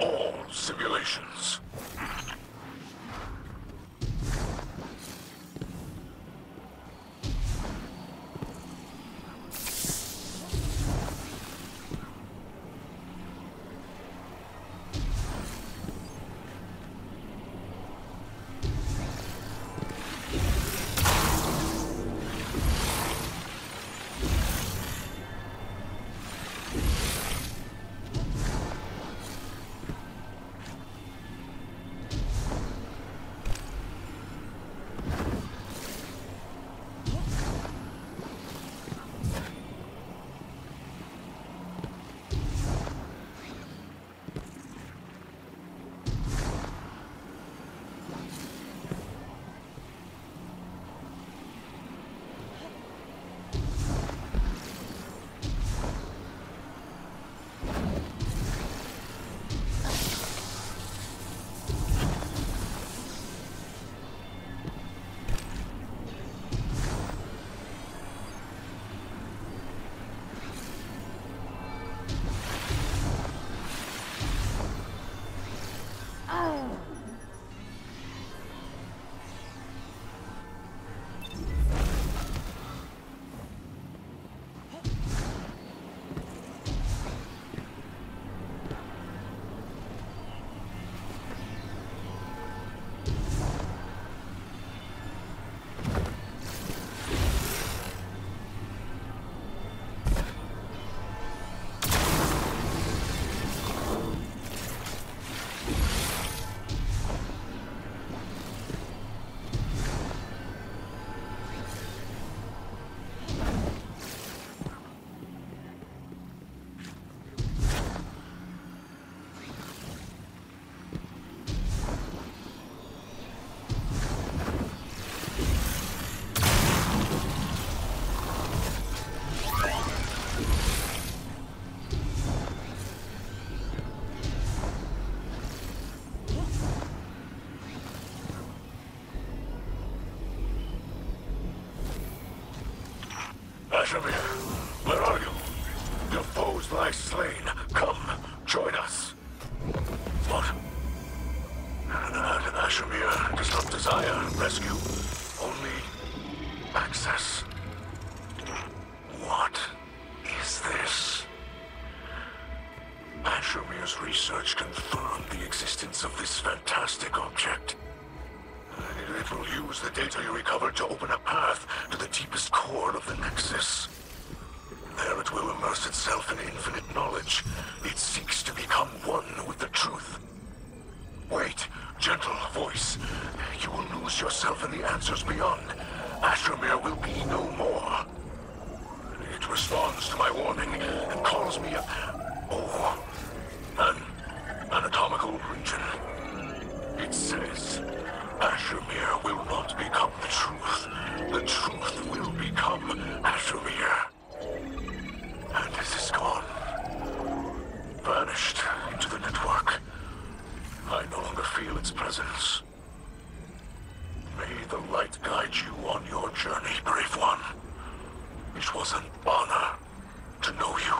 all simulations. Ashimir, where are you? Your foes lie slain. Come, join us. What? Ashimir does not desire rescue, only access. What is this? Ashimir's research confirmed the existence of this fantastic object. It will use the data you recovered to open a path to the deepest core of the Nexus. There it will immerse itself in infinite knowledge. It seeks to become one with the truth. Wait, gentle voice. You will lose yourself in the answers beyond. Astromir will be no more. It responds to my warning and calls me a... vanished into the network. I no longer feel its presence. May the light guide you on your journey, brave one. It was an honor to know you.